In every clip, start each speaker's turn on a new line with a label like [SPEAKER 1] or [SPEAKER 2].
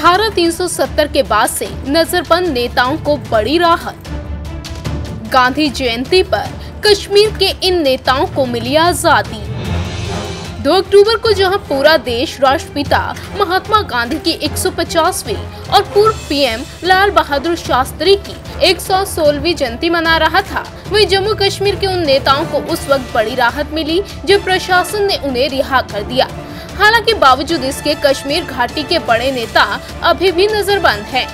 [SPEAKER 1] धारा 370 के बाद से नजरबंद नेताओं को बड़ी राहत। गांधी जयंती पर कश्मीर के इन नेताओं को मिली आज़ादी। 2 अक्टूबर को जहाँ पूरा देश राष्ट्रपिता महात्मा गांधी की 150वीं और पूर्व पीएम लाल बहादुर शास्त्री की 116वीं जयंती मना रहा था, वहीं जम्मू कश्मीर के उन नेताओं को उस वक्त बड़ी राहत मिली जब प्रशासन ने उन्हें रिहा कर दिया। हालाँकि बावजूद इसके कश्मीर घाटी के बड़े नेता अभी भी नजरबंद हैं।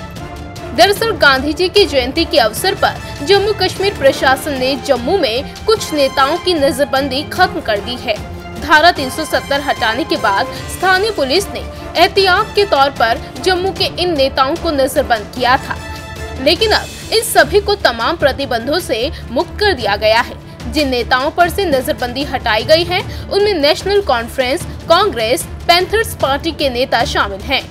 [SPEAKER 1] दरअसल गांधी जी की जयंती के अवसर पर जम्मू कश्मीर प्रशासन ने जम्मू में कुछ नेताओं की नजरबंदी खत्म कर दी है। धारा 370 हटाने के बाद स्थानीय पुलिस ने एहतियात के तौर पर जम्मू के इन नेताओं को नजरबंद किया था। लेकिन अब इन सभी को तमाम प्रतिबंधों से मुक्त कर दिया गया है। जिन नेताओं पर से नजरबंदी हटाई गई है, उनमें national conference, Congress, Panthers party के नेता शामिल हैं।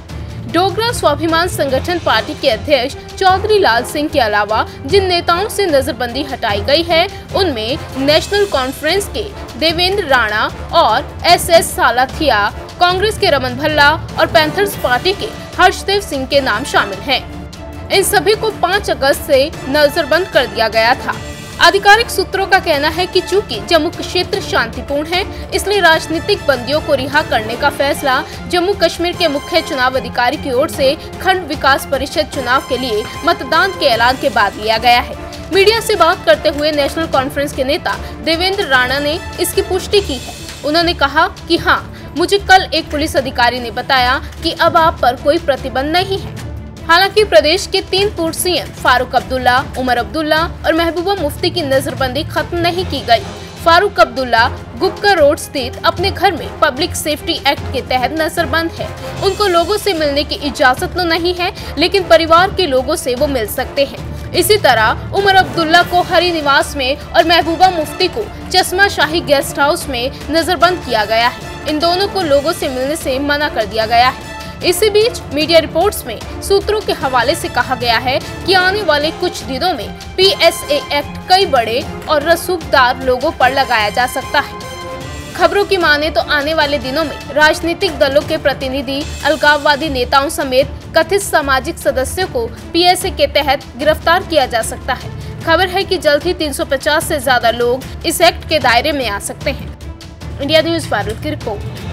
[SPEAKER 1] डोगरा स्वाभिमान संगठन पार्टी के अध्यक्ष चौधरी लाल सिंह के अलावा जिन नेताओं से नजरबंदी हटाई गई है, उनमें नेशनल कॉन्फ्रेंस के देवेंद्र राणा और एस एस सालाथिया, कांग्रेस के रमन भल्ला और पैंथर्स पार्टी के हर्षदेव सिंह के नाम शामिल हैं। इन सभी को 5 अगस्त से नजरबंद कर दिया गया था आधिकारिक सूत्रों का कहना है कि चूँकि जम्मू क्षेत्र शांतिपूर्ण है, इसलिए राजनीतिक बंदियों को रिहा करने का फैसला जम्मू कश्मीर के मुख्य चुनाव अधिकारी की ओर से खंड विकास परिषद चुनाव के लिए मतदान के ऐलान के बाद लिया गया है। मीडिया से बात करते हुए नेशनल कॉन्फ्रेंस के नेता देवेंद्र राणा ने इसकी पुष्टि की है। उन्होंने कहा कि हाँ मुझे कल एक पुलिस अधिकारी ने बताया कि अब आप पर कोई प्रतिबंध नहीं है। हालाँकि प्रदेश के तीन पूर्व सीएम फारूक अब्दुल्ला, उमर अब्दुल्ला और महबूबा मुफ्ती की नजरबंदी खत्म नहीं की गई। फारूक अब्दुल्ला गुप्का रोड स्थित अपने घर में पब्लिक सेफ्टी एक्ट के तहत नजरबंद है। उनको लोगों से मिलने की इजाज़त तो नहीं है, लेकिन परिवार के लोगों से वो मिल सकते हैं। इसी तरह उमर अब्दुल्ला को हरी निवास में और महबूबा मुफ्ती को चश्मा शाही गेस्ट हाउस में नजरबंद किया गया है। इन दोनों को लोगों से मिलने से मना कर दिया गया है। इसी बीच मीडिया रिपोर्ट्स में सूत्रों के हवाले से कहा गया है कि आने वाले कुछ दिनों में पीएसए एक्ट कई बड़े और रसूखदार लोगों पर लगाया जा सकता है। खबरों की माने तो आने वाले दिनों में राजनीतिक दलों के प्रतिनिधि, अलगाववादी नेताओं समेत कथित सामाजिक सदस्यों को पीएसए के तहत गिरफ़्तार किया जा सकता है। खबर है कि जल्द ही 350 से ज़्यादा लोग इस एक्ट के दायरे में आ सकते हैं। इंडिया न्यूज़ भारत की रिपोर्ट।